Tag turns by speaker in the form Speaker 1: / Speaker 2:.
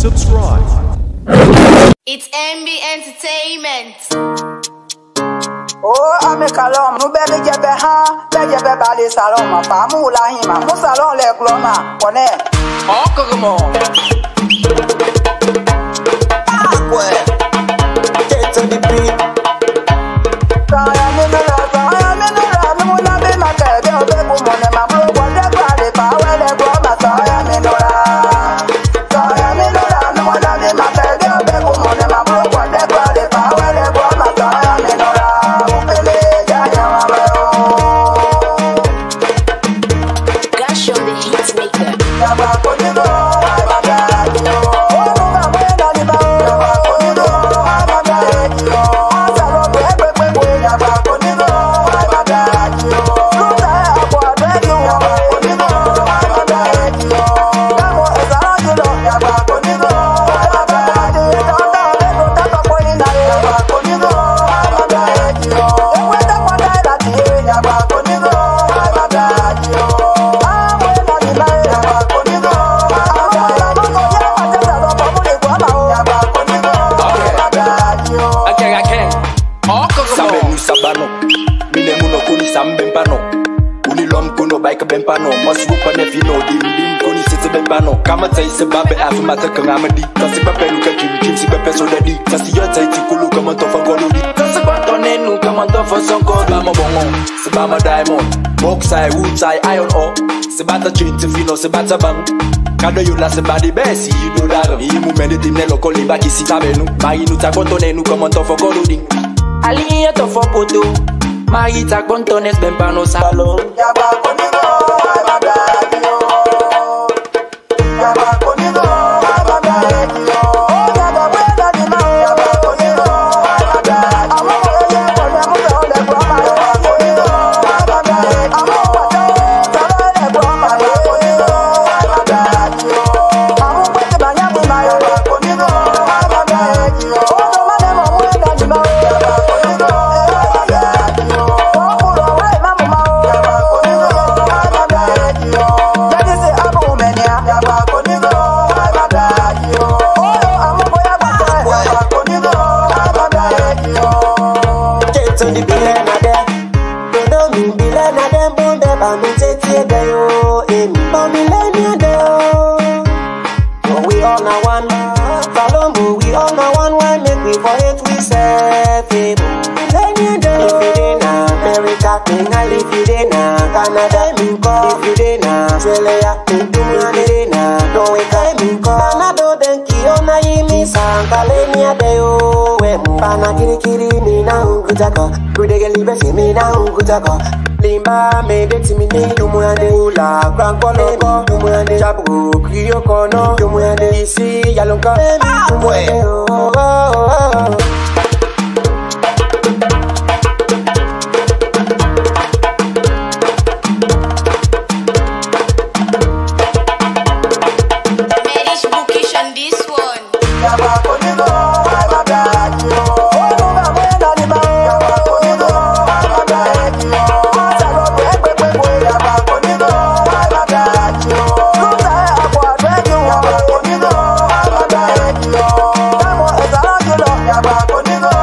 Speaker 1: subscribe.
Speaker 2: It's MB Entertainment.
Speaker 3: Oh, Amie Kallon, nou be beje be han, beje be bali salon, ma pa mou la hima, mou salon le kloma, kone.
Speaker 4: Encore mon.
Speaker 3: Ouais.
Speaker 4: sambe
Speaker 5: musa bano. Mine muno koni sambe mpano. Uni lom kono baika bempano. Masuo pane fino dimdim koni sese bempano. Kama tsaise babe afu matsaka ngamadi tasi papelu ka kimkim si pepe so dadi tasi yo tsaitsi kulu kama tofa goludi tasi banto nenu kama tofa sonko bama bongo sibama diamond boxai wutsai iron o. Sibata chinti fino sibata bang. Kado yola se badi besi yidodara imu
Speaker 6: mende timne lokoli bakisi tabenu. Mayinu takotonenu komantofo koludin alignée ton fort poteau. Marie, ta contourne, c'est même pas all na one. Salombo we all na one. Why make we for hate we yo. If you dey na America, me na if you dey na me go. If you dey na Australia, me me if you dey na me go. Canada den ki ona yi mi santa lenia de yo. We mbana kirikiri mi na ungutaka. Kudege libe si mi na ungutaka. Limba me detimini Tumwende Ula Kwankbolongo Tumwende Jabro Kriyokono Tumwende Isi Yalonka Tumwende ah, Oh oh oh oh. oh. give up.